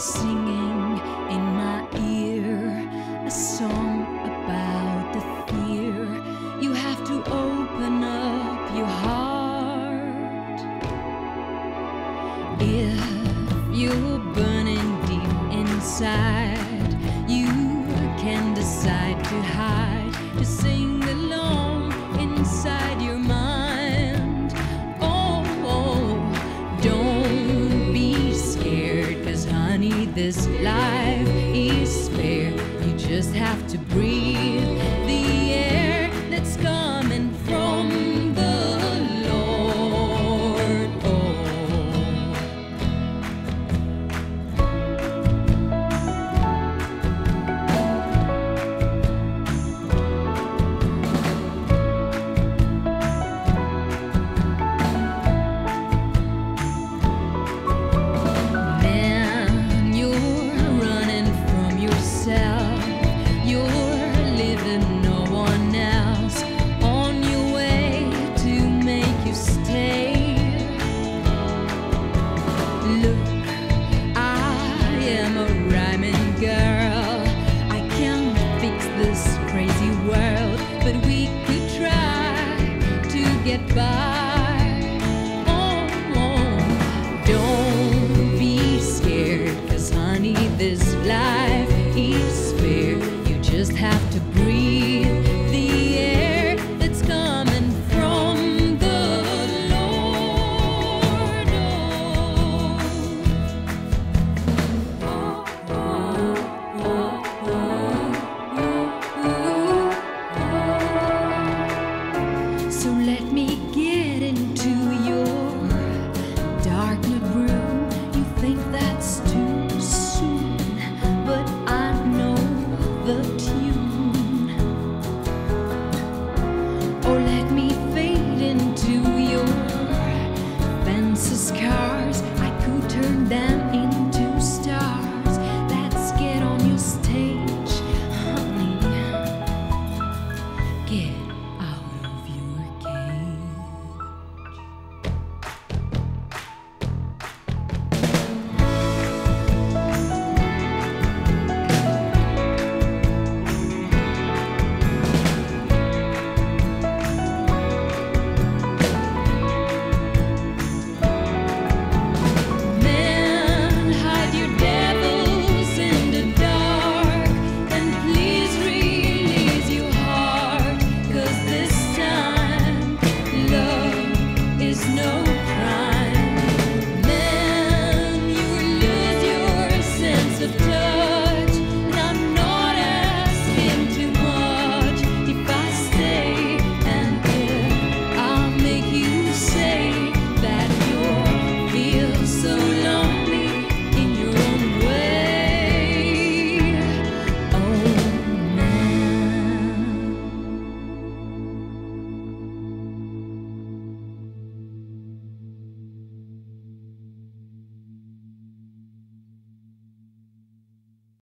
singing in my ear a song about the fear. You have to open up your heart. If you're burning deep inside you can decide to hide to sing this life is fair. You just have to breathe. get by. Oh, oh. Don't be scared, cause honey, this life is fair. You just have to breathe. but you. no